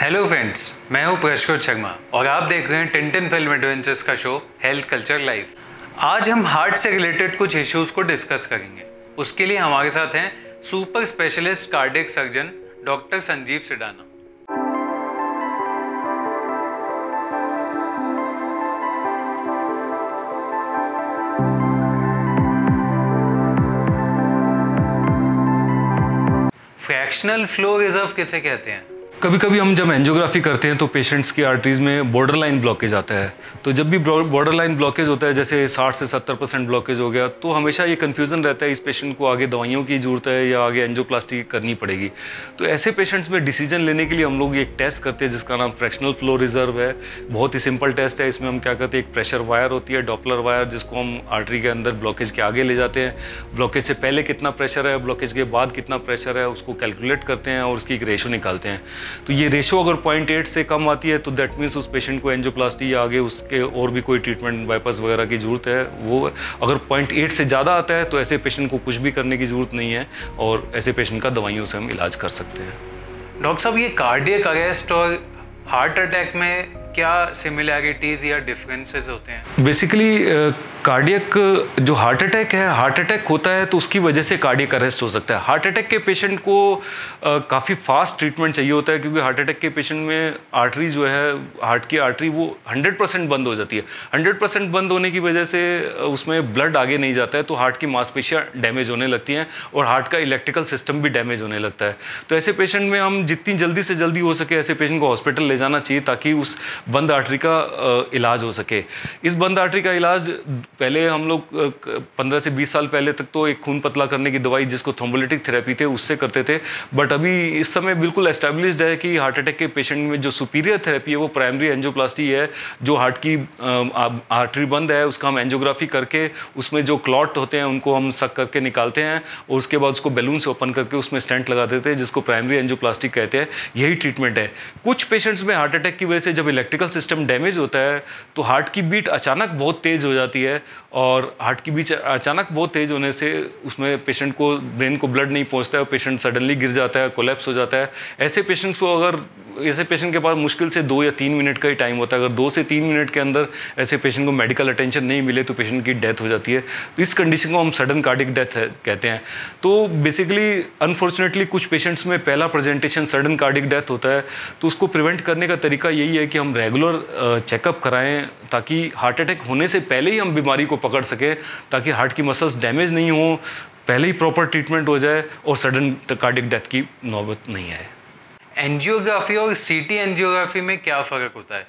Hello friends मैं हूँ प्रशकोत शर्मा और आप देख रहे हैं टिन टिन फ़िल्म एडवेंचर्स का शो हेल्थ कल्चर लाइफ आज हम हार्ट से रिलेटेड कुछ इश्यूज़ को डिस्कस करेंगे। उसके लिए हमारे साथ हैं super specialist cardiac surgeon doctor Sanjeev Sidana. Fractional flow reserve किसे कहते हैं? कभी कभी हम जब एंजियोग्राफी करते हैं तो पेशेंट्स की आर्टरीज में बॉर्डर लाइन ब्लॉकेज आता है। तो जब भी बॉर्डर लाइन ब्लॉकेज होता है, जैसे 60 से 70 परसेंट ब्लॉकेज हो गया तो हमेशा ये कन्फ्यूज़न रहता है इस पेशेंट को आगे दवाइयों की ज़रूरत है या आगे एंजियोप्लास्टी करनी पड़ेगी। तो ऐसे पेशेंट्स में डिसीज़न लेने के लिए हम लोग एक टेस्ट करते हैं, जिसका नाम फ्रैक्शनल फ्लो रिज़र्व है। बहुत ही सिंपल टेस्ट है, इसमें हम क्या करते हैं, एक प्रेशर वायर होती है डॉपलर वायर जिसको हम आर्टरी के अंदर ब्लॉकेज के आगे ले जाते हैं। ब्लॉकेज से पहले कितना प्रेशर है ब्लॉकेज के बाद कितना प्रेशर है, उसको कैलकुलेट करते हैं और उसकी एक रेशो निकालते हैं। तो ये रेशो अगर पॉइंट एट से कम आती है तो दैट मीन्स उस पेशेंट को एनजोप्लास्टी या आगे उसके और भी कोई ट्रीटमेंट बाईपास वगैरह की ज़रूरत है, वो अगर पॉइंट एट से ज़्यादा आता है तो ऐसे पेशेंट को कुछ भी करने की ज़रूरत नहीं है और ऐसे पेशेंट का दवाइयों से हम इलाज कर सकते हैं। डॉक्टर साहब, ये कार्डियक अगेस्ट और हार्ट अटैक में क्या सिमिलैरिटीज़ या डिफरेंसेस होते हैं? बेसिकली कार्डियक जो हार्ट अटैक है हार्ट अटैक होता है तो उसकी वजह से कार्डियक अरेस्ट हो सकता है। हार्ट अटैक के पेशेंट को काफ़ी फास्ट ट्रीटमेंट चाहिए होता है क्योंकि हार्ट अटैक के पेशेंट में आर्टरी जो है हार्ट की आर्टरी वो 100 परसेंट बंद हो जाती है। 100 परसेंट बंद होने की वजह से उसमें ब्लड आगे नहीं जाता है तो हार्ट की मांसपेशियाँ डैमेज होने लगती हैं और हार्ट का इलेक्ट्रिकल सिस्टम भी डैमेज होने लगता है। तो ऐसे पेशेंट में हम जितनी जल्दी से जल्दी हो सके ऐसे पेशेंट को हॉस्पिटल ले जाना चाहिए ताकि उस बंद आर्टरी का इलाज हो सके। इस बंद आर्टरी का इलाज पहले हम लोग पंद्रह से बीस साल पहले तक तो एक खून पतला करने की दवाई जिसको थ्रोम्बोलिटिक थेरेपी थे, उससे करते थे। बट अभी इस समय बिल्कुल एस्टेब्लिश्ड है कि हार्ट अटैक के पेशेंट में जो सुपीरियर थेरेपी है, वो प्राइमरी एंजियोप्लास्टी है, जो हार्ट की आर्टरी बंद है, उसका हम एंजियोग्राफी करके, उसमें जो क्लॉट होते हैं, उनको हम सक करके निकालते हैं और उसके बाद उसको बैलून से ओपन करके उसमें स्टेंट लगा देते हैं, जिसको प्राइमरी एंजियोप्लास्टी कहते हैं। यही ट्रीटमेंट है। कुछ पेशेंट्स में हार्ट अटैक की वजह से जब इलेक्ट्रिकल सिस्टम डैमेज होता है तो हार्ट की बीट अचानक बहुत तेज़ हो जाती है और हार्ट की बीच अचानक बहुत तेज़ होने से उसमें पेशेंट को ब्रेन को ब्लड नहीं पहुँचता है पेशेंट सडनली गिर जाता है कोलेप्स हो जाता है। ऐसे पेशेंट्स को अगर, ऐसे पेशेंट के पास मुश्किल से दो या तीन मिनट का ही टाइम होता है। अगर दो से तीन मिनट के अंदर ऐसे पेशेंट को मेडिकल अटेंशन नहीं मिले तो पेशेंट की डेथ हो जाती है। तो इस कंडीशन को हम सडन कार्डिक डेथ कहते हैं। तो बेसिकली अनफॉर्चुनेटली कुछ पेशेंट्स में पहला प्रेजेंटेशन सडन कार्डिक डेथ होता है। तो उसको प्रिवेंट करने का तरीका यही है कि हम रेगुलर चेकअप कराएँ ताकि हार्ट अटैक होने से पहले ही हम बीमारी को पकड़ सकें ताकि हार्ट की मसल्स डैमेज नहीं हो पहले ही प्रॉपर ट्रीटमेंट हो जाए और सडन कार्डिक डेथ की नौबत नहीं आए। एनजियोग्राफी और सीटी एनजियोग्राफी में क्या फ़र्क होता है?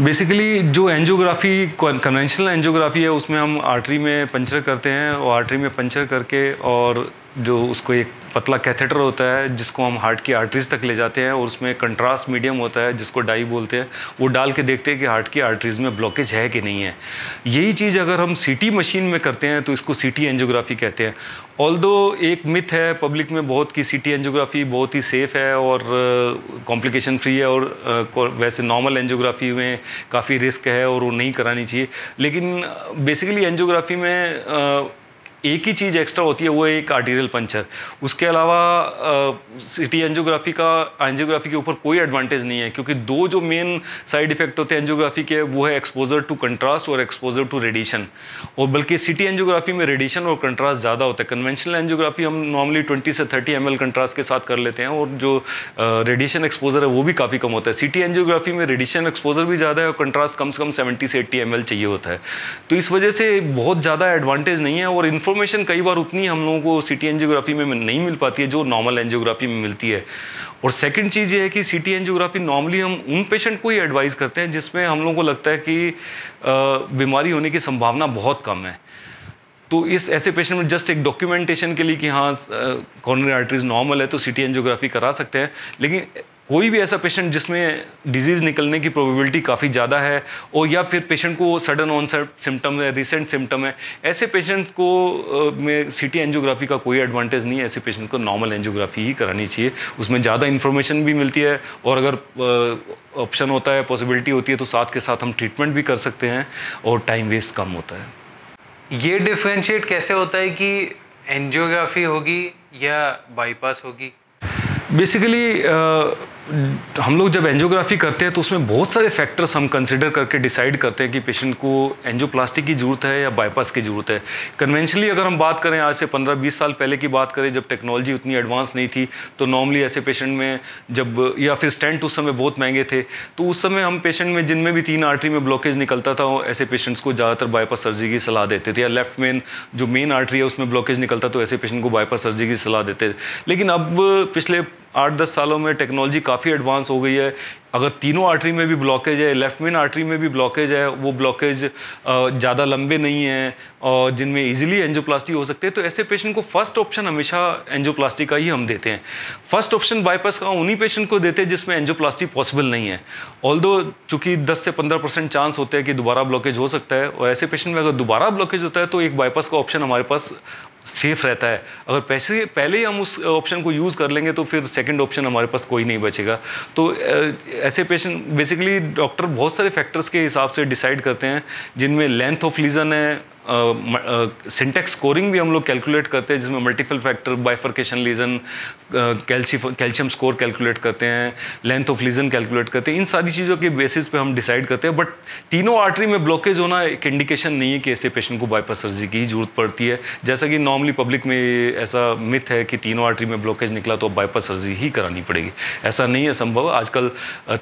बेसिकली जो एनजियोग्राफी कन्वेंशनल एनजियोग्राफी है उसमें हम आर्टरी में पंचर करते हैं और आर्टरी में पंचर करके और जो उसको एक पतला कैथेटर होता है, जिसको हम हार्ट की आर्टरीज तक ले जाते हैं, और उसमें कंट्रास्ट मीडियम होता है, जिसको डाई बोलते हैं, वो डाल के देखते हैं कि हार्ट की आर्टरीज में ब्लॉकेज है कि नहीं है। यही चीज़ अगर हम सीटी मशीन में करते हैं तो इसको सीटी एंजियोग्राफी कहते हैं। ऑल एक मिथ है पब्लिक में बहुत कि सीटी एंजियोग्राफी बहुत ही सेफ़ है, और कॉम्प्लिकेशन फ्री है, और वैसे नॉर्मल एंजियोग्राफी में काफ़ी रिस्क है, और वो नहीं करानी चाहिए। लेकिन बेसिकली एंजियोग्राफी में एक ही चीज़ एक्स्ट्रा होती है, वो एक आर्टीरियल पंचर उसके अलावा सिटी एंजियोग्राफी का एंजियोग्राफी के ऊपर कोई एडवांटेज नहीं है, क्योंकि दो जो मेन साइड इफ़ेक्ट होते हैं एंजियोग्राफी के, वो है एक्सपोजर टू कंट्रास्ट और एक्सपोजर टू रेडिएशन और बल्कि सिटी एंजियोग्राफी में रेडिएशन और कंट्रास्ट ज़्यादा होता है. कन्वेंशनल एंजियोग्राफी हम नॉर्मली ट्वेंटी से थर्टी एम कंट्रास्ट के साथ कर लेते हैं, और जो रेडिएशन एक्सपोजर है, वो भी काफ़ी कम होता है. सिटी एंजियोग्राफी में रेडिएशन एक्सपोजर भी ज़्यादा है और कंट्रास्ट कम से कम सेवेंटी से एट्टी एम चाहिए होता है. तो इस वजह से बहुत ज़्यादा एडवांटेज नहीं है, और इन्फॉर्म इन्फॉर्मेशन कई बार उतनी हम लोगों को सिटी एनजियोग्राफी में नहीं मिल पाती है, जो नॉर्मल एनजियोग्राफी में मिलती है। और सेकंड चीज़ ये है कि सिटी एनजियोग्राफी नॉर्मली हम उन पेशेंट को ही एडवाइस करते हैं, जिसमें हम लोगों को लगता है कि बीमारी होने की संभावना बहुत कम है। तो इस ऐसे पेशेंट में जस्ट एक डॉक्यूमेंटेशन के लिए कि हाँ कॉर्नरी आर्टरीज नॉर्मल है तो सिटी एनजियोग्राफी करा सकते हैं। लेकिन कोई भी ऐसा पेशेंट जिसमें डिज़ीज़ निकलने की प्रोबेबिलिटी काफ़ी ज़्यादा है और या फिर पेशेंट को सडन ऑन सिम्टम है रिसेंट सिम्टम है ऐसे पेशेंट्स को में सिटी एंजियोग्राफी का कोई एडवांटेज नहीं है ऐसे पेशेंट को नॉर्मल एंजियोग्राफी ही करानी चाहिए। उसमें ज़्यादा इन्फॉर्मेशन भी मिलती है और अगर ऑप्शन होता है पॉसिबिलिटी होती है तो साथ के साथ हम ट्रीटमेंट भी कर सकते हैं और टाइम वेस्ट कम होता है। ये डिफ्रेंशिएट कैसे होता है कि एंजियोग्राफी होगी या बाईपास होगी? बेसिकली हम लोग जब एंजियोग्राफी करते हैं तो उसमें बहुत सारे फैक्टर्स हम कंसिडर करके डिसाइड करते हैं कि पेशेंट को एंजियोप्लास्टी की ज़रूरत है या बाईपास की ज़रूरत है। कन्वेंशनली अगर हम बात करें, आज से 15-20 साल पहले की बात करें, जब टेक्नोलॉजी उतनी एडवांस नहीं थी तो नॉर्मली ऐसे पेशेंट में जब, या फिर स्टेंट उस समय बहुत महँगे थे तो उस समय हम पेशेंट में जिनमें भी तीन आर्टरी में ब्लॉकेज निकलता था ऐसे पेशेंट्स को ज़्यादातर बाईपास सर्जरी की सलाह देते थे, या लेफ़्ट मेन जो मेन आर्टरी है, उसमें ब्लॉकेज निकलता तो ऐसे पेशेंट को बाईपास सर्जरी की सलाह देते थे। लेकिन अब पिछले आठ दस सालों में टेक्नोलॉजी काफ़ी एडवांस हो गई है। अगर तीनों आर्टरी में भी ब्लॉकेज है लेफ़्ट मेन आर्टरी में भी ब्लॉकेज है, वो ब्लॉकेज ज़्यादा लंबे नहीं हैं और जिनमें इजीली एंजियोप्लास्टी हो सकते हैं तो ऐसे पेशेंट को फ़र्स्ट ऑप्शन हमेशा एंजियोप्लास्टी का ही हम देते हैं। फ़र्स्ट ऑप्शन बाईपास का उन्हीं पेशेंट को देते हैं जिसमें एंजियोप्लास्टी पॉसिबल नहीं है। ऑल दो चूँकि दस से पंद्रह परसेंट चांस होते हैं कि दोबारा ब्लॉकेज हो सकता है, और ऐसे पेशेंट में अगर दोबारा ब्लॉकेज होता है तो एक बाईपास का ऑप्शन हमारे पास सेफ़ रहता है। अगर पैसे पहले ही हम उस ऑप्शन को यूज़ कर लेंगे तो फिर सेकंड ऑप्शन हमारे पास कोई नहीं बचेगा। तो ऐसे पेशेंट बेसिकली डॉक्टर बहुत सारे फैक्टर्स के हिसाब से डिसाइड करते हैं, जिनमें लेंथ ऑफ़ लीजन है सिंटेक्स स्कोरिंग भी हम लोग कैलकुलेट करते हैं, जिसमें multiple factor bifurcation lesion calcium score calculate करते हैं लेंथ ऑफ़ लीजन कैलकुलेट करते हैं, इन सारी चीज़ों के बेसिस पे हम डिसाइड करते हैं बट तीनों आर्टरी में ब्लॉकेज होना एक इंडिकेशन नहीं है कि ऐसे पेशेंट को बाईपास सर्जरी की ज़रूरत पड़ती है। जैसा कि नॉर्मली पब्लिक में ऐसा मिथ है कि तीनों आर्टरी में ब्लॉकेज निकला तो बाईपास सर्जरी ही करानी पड़ेगी। ऐसा नहीं है संभव। आजकल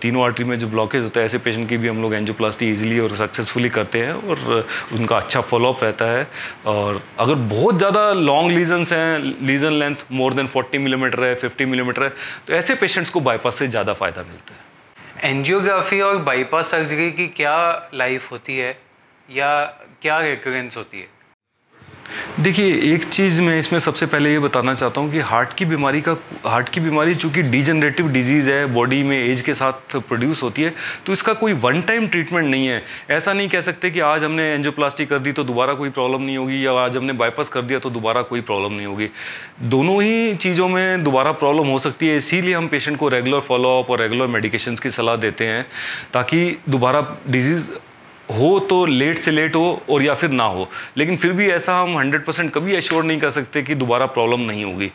तीनों आर्टरी में जो ब्लॉकेज होता है, ऐसे पेशेंट की भी हम लोग एंजियोप्लास्टी ईजिली और सक्सेसफुली करते हैं और उनका अच्छा फॉलो फॉलोअप रहता है और अगर बहुत ज़्यादा लॉन्ग लीजन्स हैं lesion length more than 40 millimetre mm है 50 मिलीमीटर mm है तो ऐसे पेशेंट्स को बाईपास से ज़्यादा फ़ायदा मिलता है। एनजियोग्राफी और बाईपास सर्जरी की क्या लाइफ होती है या क्या रिकरेंस होती है? देखिए, एक चीज़ मैं इसमें सबसे पहले ये बताना चाहता हूँ कि हार्ट की बीमारी का, हार्ट की बीमारी चूँकि डिजनरेटिव डिज़ीज़ है बॉडी में एज के साथ प्रोड्यूस होती है तो इसका कोई वन टाइम ट्रीटमेंट नहीं है। ऐसा नहीं कह सकते कि आज हमने एंजियोप्लास्टी कर दी तो दोबारा कोई प्रॉब्लम नहीं होगी, या आज हमने बाईपास कर दिया तो दोबारा कोई प्रॉब्लम नहीं होगी। दोनों ही चीज़ों में दोबारा प्रॉब्लम हो सकती है, इसीलिए हम पेशेंट को रेगुलर फॉलोअप और रेगुलर मेडिकेशन की सलाह देते हैं, ताकि दोबारा डिज़ीज़ हो तो लेट से लेट हो और या फिर ना हो। लेकिन फिर भी ऐसा हम 100 परसेंट कभी एश्योर नहीं कर सकते कि दोबारा प्रॉब्लम नहीं होगी।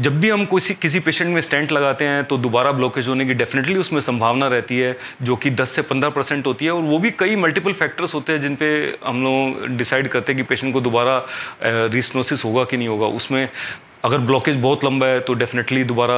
जब भी हम किसी किसी पेशेंट में स्टेंट लगाते हैं तो दोबारा ब्लॉकेज होने की डेफिनेटली उसमें संभावना रहती है, जो कि 10 से 15 परसेंट होती है। और वो भी कई मल्टीपल फैक्टर्स होते हैं जिन पे हम लोग डिसाइड करते हैं कि पेशेंट को दोबारा रिस्नोसिस होगा कि नहीं होगा। उसमें अगर ब्लॉकेज बहुत लंबा है तो डेफिनेटली दोबारा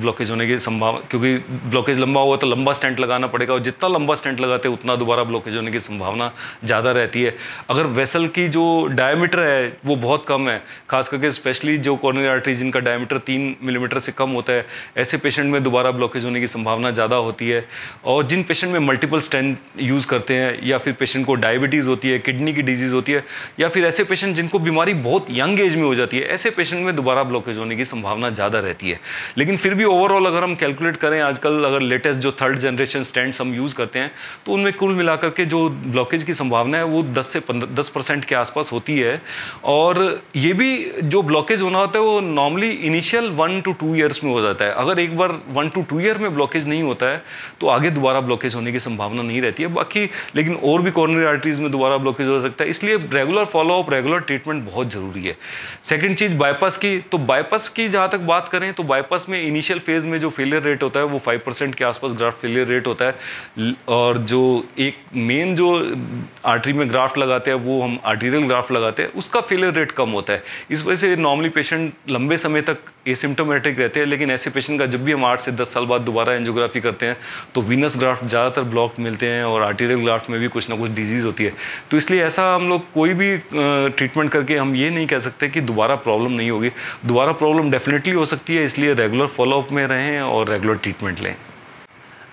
ब्लॉकेज होने की संभावना क्योंकि ब्लॉकेज लंबा हुआ तो लंबा स्टेंट लगाना पड़ेगा, और जितना लंबा स्टेंट लगाते हैं, उतना दोबारा ब्लॉकेज होने की संभावना ज़्यादा रहती है। अगर वेसल की जो डायमीटर है, वो बहुत कम है, खास करके स्पेशली जो कॉर्नरी आर्टरी जिनका डायमीटर तीन मिलीमीटर से कम होता है, ऐसे पेशेंट में दोबारा ब्लॉकेज होने की संभावना ज़्यादा होती है। और जिन पेशेंट में मल्टीपल स्टेंट यूज़ करते हैं, या फिर पेशेंट को डायबिटीज़ होती है किडनी की डिज़ीज़ होती है, या फिर ऐसे पेशेंट जिनको बीमारी बहुत यंग एज में हो जाती है, ऐसे पेशेंट में दोबारा ब्लॉकेज होने की संभावना ज़्यादा रहती है। लेकिन फिर भी ओवरऑल अगर हम कैलकुलेट करें, आजकल अगर लेटेस्ट जो थर्ड जनरेशन स्टैंड्स हम यूज़ करते हैं तो उनमें कुल मिलाकर के जो ब्लॉकेज की संभावना है, वो दस से दस परसेंट के आसपास होती है। और ये भी जो ब्लॉकेज होना होता है, वो normally initial one two two years में हो जाता है। अगर एक बार वन टू टू ईयर में ब्लॉकेज नहीं होता है तो आगे दोबारा ब्लॉकेज होने की संभावना नहीं रहती है। बाकी, लेकिन और भी कॉर्नरी आर्टरीज में दोबारा ब्लॉकेज हो सकता है। इसलिए रेगुलर फॉलोअप रेगुलर ट्रीटमेंट बहुत ज़रूरी है। सेकेंड चीज़ बाईपास की तो बाईपास बाईपास की जहाँ तक बात करें तो बाईपास में इनिशियल फ़ेज़ में जो फेलियर रेट होता है, वो फाइव परसेंट के आसपास ग्राफ्ट फेलियर रेट होता है। और जो एक मेन जो आर्टरी में ग्राफ्ट लगाते हैं, वो हम आर्टीरियल ग्राफ्ट लगाते हैं, उसका फेलियर रेट कम होता है। इस वजह से नॉर्मली पेशेंट लंबे समय तक एसिम्टोमेटिक रहते हैं, लेकिन ऐसे पेशेंट का जब भी हम आठ से दस साल बाद दोबारा एंजियोग्राफी करते हैं तो वीनस ग्राफ्ट ज़्यादातर ब्लॉक मिलते हैं और आर्टीरियल ग्राफ्ट में भी कुछ ना कुछ डिज़ीज़ होती है। तो इसलिए ऐसा हम लोग कोई भी ट्रीटमेंट करके हम ये नहीं कह सकते कि दोबारा प्रॉब्लम नहीं होगी। दोबारा प्रॉब्लम डेफिनेटली हो सकती है इसलिए रेगुलर फॉलोअप में रहें और रेगुलर ट्रीटमेंट लें।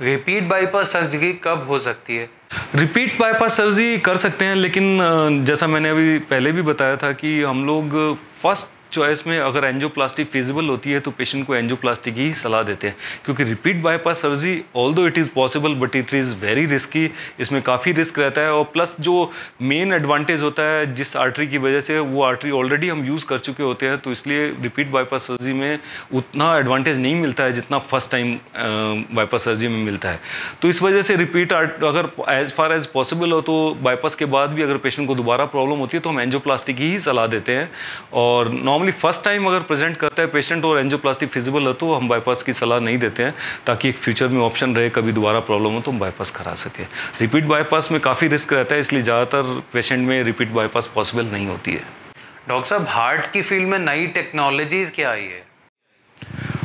रिपीट बाईपास सर्जरी कब हो सकती है? रिपीट बाईपास सर्जरी कर सकते हैं लेकिन जैसा मैंने अभी पहले भी बताया था कि हम लोग फ़र्स्ट चॉइस में अगर एंजियोप्लास्टी फिजिबल होती है तो पेशेंट को एंजियोप्लास्टी की ही सलाह देते हैं। क्योंकि repeat bypass surgery although it is possible but it is very risky इसमें काफ़ी रिस्क रहता है। और प्लस जो मेन एडवांटेज होता है, जिस आर्टरी की वजह से वो आर्टरी ऑलरेडी हम यूज़ कर चुके होते हैं तो इसलिए रिपीट बाईपास सर्जरी में उतना एडवांटेज नहीं मिलता है, जितना फ़र्स्ट टाइम बाईपास सर्जरी में मिलता है। तो इस वजह से रिपीट अगर एज फार एज पॉसिबल हो तो बाईपास के बाद भी अगर पेशेंट को दोबारा प्रॉब्लम होती है तो हम एंजियोप्लास्टी की ही सलाह देते हैं। और नॉर्मल नॉर्मली फ़र्स्ट टाइम अगर प्रेजेंट करता है पेशेंट और एंजियोप्लास्टी फिजिबल है तो हम बाईपास की सलाह नहीं देते हैं, ताकि एक फ्यूचर में ऑप्शन रहे, कभी दोबारा प्रॉब्लम हो तो हम बाईपास करा सके रिपीट बाईपास में काफ़ी रिस्क रहता है, इसलिए ज़्यादातर पेशेंट में रिपीट बाईपास पॉसिबल नहीं होती है। डॉक्टर साहब हार्ट की फ़ील्ड में नई टेक्नोलॉजीज़ क्या आई है?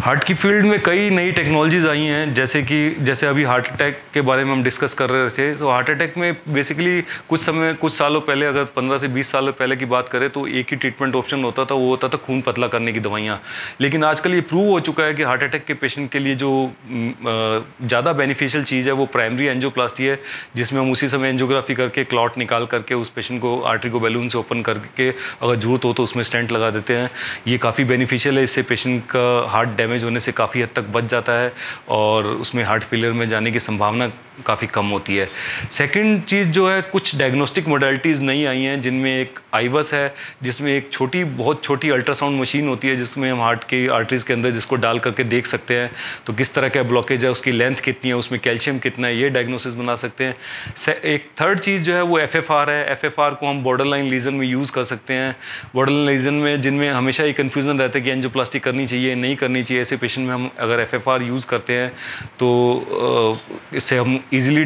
हार्ट की फ़ील्ड में कई नई टेक्नोलॉजीज़ आई हैं, जैसे कि, जैसे अभी हार्ट अटैक के बारे में हम डिस्कस कर रहे थे तो हार्ट अटैक में बेसिकली कुछ समय, कुछ सालों पहले, अगर 15 से 20 सालों पहले की बात करें तो एक ही ट्रीटमेंट ऑप्शन होता था, वो होता था खून पतला करने की दवाइयाँ। लेकिन आजकल ये प्रूव हो चुका है कि हार्ट अटैक के पेशेंट के लिए जो ज़्यादा बेनिफिशियल चीज़ है, वो प्राइमरी एनजियोप्लास्टी है, जिसमें हम उसी समय एनजियोग्राफी करके क्लॉट निकाल करके उस पेशेंट को आर्टरी को बैलून से ओपन करके अगर ज़रूरत हो तो उसमें स्टेंट लगा देते हैं। ये काफ़ी बेनिफिशियल है, इससे पेशेंट का हार्ट डैमेज होने से काफ़ी हद तक बच जाता है और उसमें हार्ट फेलियर में जाने की संभावना काफ़ी कम होती है। सेकंड चीज़ जो है, कुछ डायग्नोस्टिक मोडलिटीज़ नहीं आई हैं, जिनमें एक आईवस है, जिसमें एक छोटी, बहुत छोटी अल्ट्रासाउंड मशीन होती है, जिसमें हम हार्ट की आर्टरीज के अंदर जिसको डाल करके देख सकते हैं। तो किस तरह का ब्लॉकेज है, उसकी लेंथ कितनी है, उसमें कैल्शियम कितना है, ये डायग्नोसिस बना सकते हैं। एक थर्ड चीज़ जो है, वो एफएफआर है। एफएफआर को हम बॉर्डर लाइन लीजन में यूज़ कर सकते हैं। बॉर्डर लाइन लीजन में, जिनमें हमेशा ये कन्फ्यूज़न रहता है कि एंजियोप्लास्टी करनी चाहिए, नहीं करनी चाहिए। ऐसे पेशेंट में हम अगर एफएफआर यूज़ करते हैं तो इससे हम ईजिली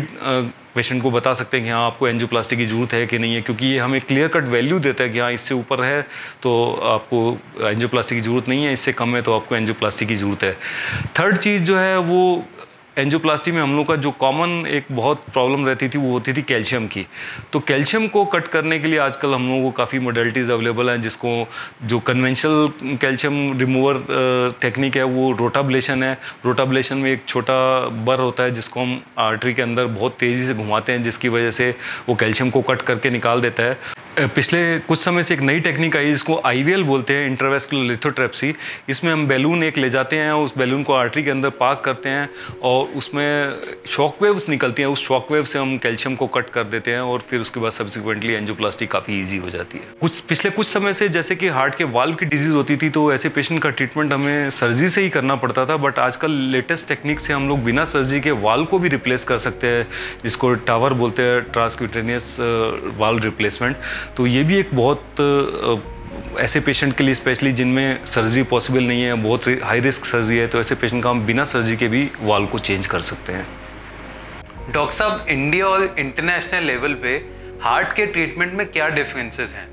पेशेंट को बता सकते हैं कि हाँ आपको एनजियोप्लास्टी की ज़रूरत है कि नहीं है, क्योंकि ये हमें क्लियर कट वैल्यू देता है कि हाँ इससे ऊपर है तो आपको एनजियोप्लास्टी की ज़रूरत नहीं है, इससे कम है तो आपको एनजियोप्लास्टी की ज़रूरत है। थर्ड चीज़ जो है, वो एंजियोप्लास्टी में हम लोग का जो कॉमन एक बहुत प्रॉब्लम रहती थी, वो होती थी कैल्शियम की। तो कैल्शियम को कट करने के लिए आजकल हम लोगों को काफ़ी मोडलिटीज़ अवेलेबल हैं, जिसको जो कन्वेंशनल कैल्शियम रिमूवर टेक्निक है, वो रोटाब्लेशन है। रोटाब्लेशन में एक छोटा बर होता है, जिसको हम आर्टरी के अंदर बहुत तेज़ी से घुमाते हैं, जिसकी वजह से वो कैल्शियम को कट करके निकाल देता है। पिछले कुछ समय से एक नई टेक्निक आई, जिसको आई बोलते हैं इंटरवेस्कुलर लिथोट्रेप्सी इसमें हम बैलून एक ले जाते हैं, उस बैलून को आर्टरी के अंदर पार्क करते हैं और उसमें शॉक वेव्स निकलती हैं। उस शॉक वेव से हम कैल्शियम को कट कर देते हैं और फिर उसके बाद सब्सिक्वेंटली एंजियोप्लास्टी काफ़ी ईजी हो जाती है। कुछ, पिछले कुछ समय से जैसे कि हार्ट के वाल्व की डिज़ीज़ होती थी तो ऐसे पेशेंट का ट्रीटमेंट हमें सर्जरी से ही करना पड़ता था बट आजकल लेटेस्ट टेक्निक से हम लोग बिना सर्जरी के वाल्व को भी रिप्लेस कर सकते हैं, जिसको टावर बोलते हैं ट्रांसक्यूटेनियस वाल्व रिप्लेसमेंट तो ये भी एक बहुत ऐसे पेशेंट के लिए स्पेशली जिनमें सर्जरी पॉसिबल नहीं है बहुत हाई रिस्क सर्जरी है तो ऐसे पेशेंट का हम बिना सर्जरी के भी वाल को चेंज कर सकते हैं। डॉक्टर साहब इंडिया और इंटरनेशनल लेवल पे हार्ट के ट्रीटमेंट में क्या डिफरेंसेस हैं?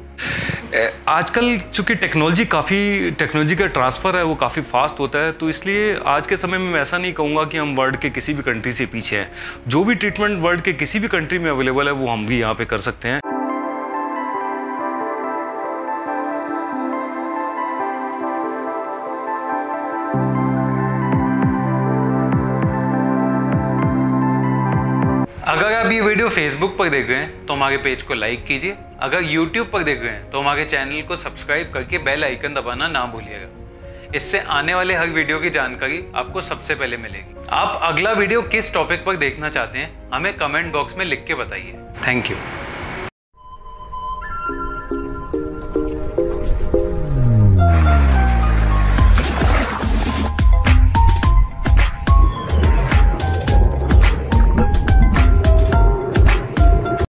आजकल चूँकि टेक्नोलॉजी काफ़ी टेक्नोलॉजी का ट्रांसफ़र है वो काफ़ी फास्ट होता है तो इसलिए आज के समय में मैं ऐसा नहीं कहूँगा कि हम वर्ल्ड के किसी भी कंट्री से पीछे हैं। जो भी ट्रीटमेंट वर्ल्ड के किसी भी कंट्री में अवेलेबल है वो हम भी यहाँ पे कर सकते हैं। वीडियो फेसबुक पर देख रहे हैं तो हमारे पेज को लाइक कीजिए। अगर यूट्यूब पर देख रहे हैं तो हमारे चैनल को सब्सक्राइब करके बेल आइकन दबाना ना भूलिएगा। इससे आने वाले हर वीडियो की जानकारी आपको सबसे पहले मिलेगी। आप अगला वीडियो किस टॉपिक पर देखना चाहते हैं, हमें कमेंट बॉक्स में लिख के बताइए। Thank you